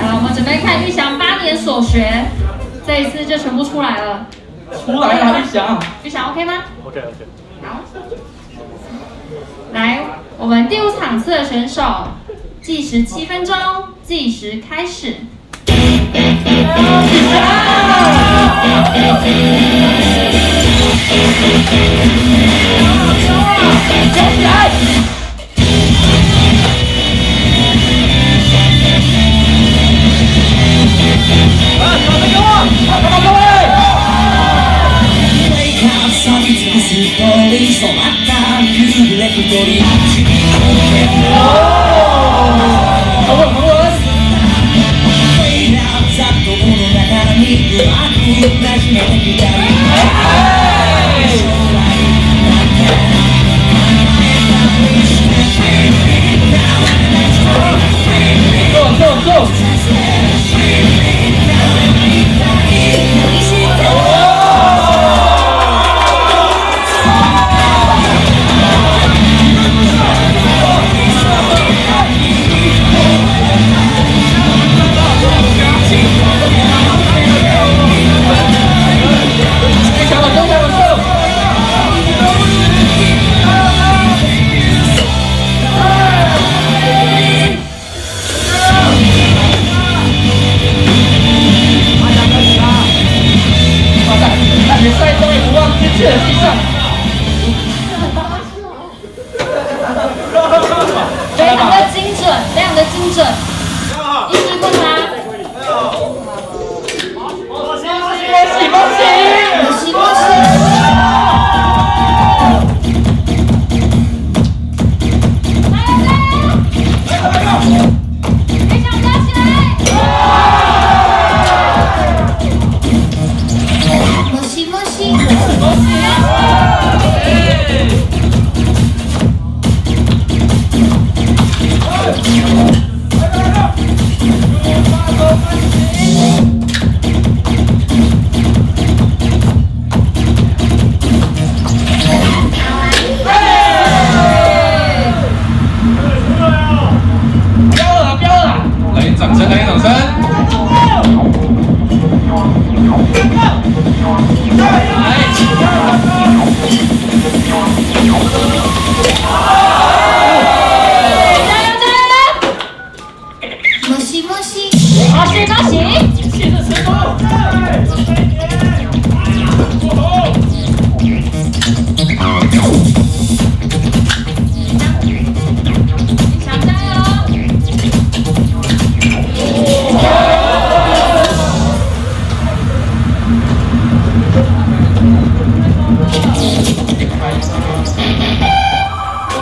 好我们准备看玉祥八年所学。这一次就全部出来了。出来了玉祥玉祥 ok 吗？Ok ok 好来我们第五场次的选手计时七分钟计时开始。Oh, oh, oh, oh, oh, 来来来！出发走，班级！对，太厉害了！标了标了！来，掌声，来，掌声！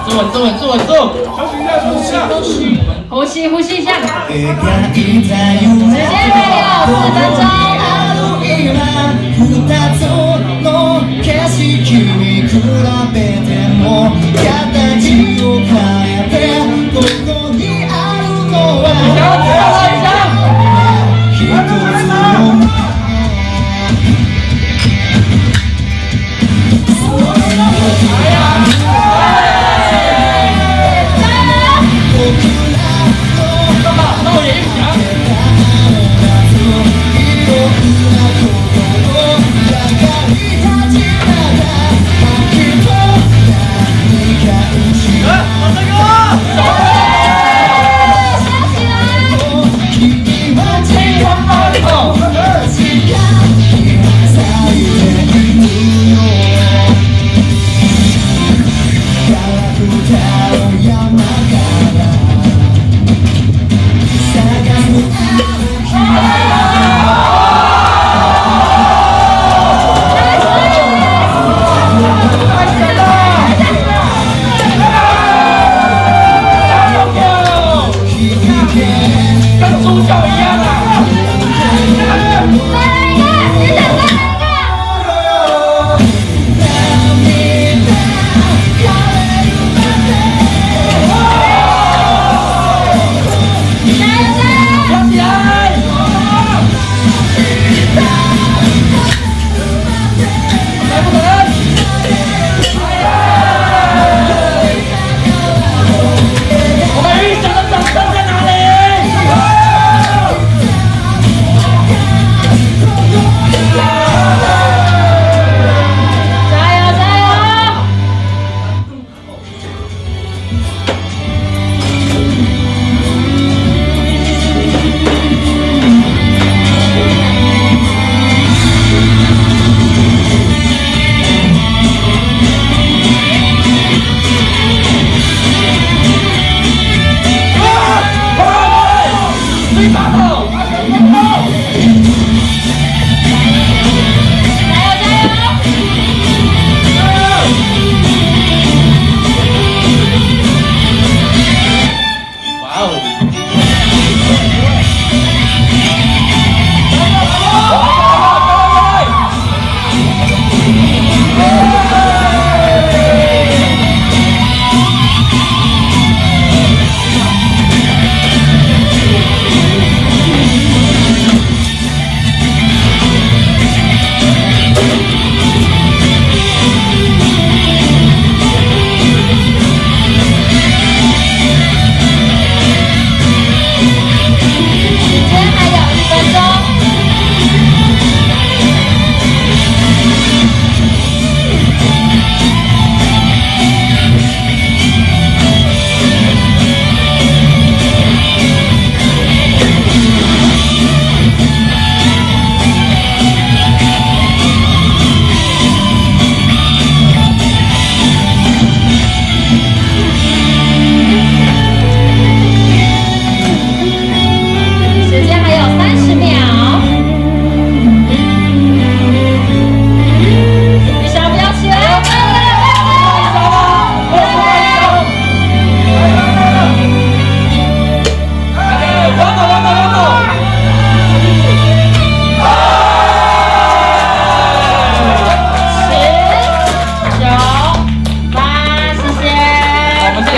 坐坐坐坐，休息一下，休，呼吸呼吸一下。时间还有四分钟。形を変えて Viva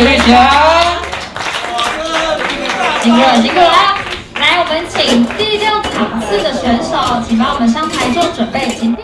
呀！辛苦了，辛苦了！来，我们请第六场次的选手，请帮我们上台做准备，请。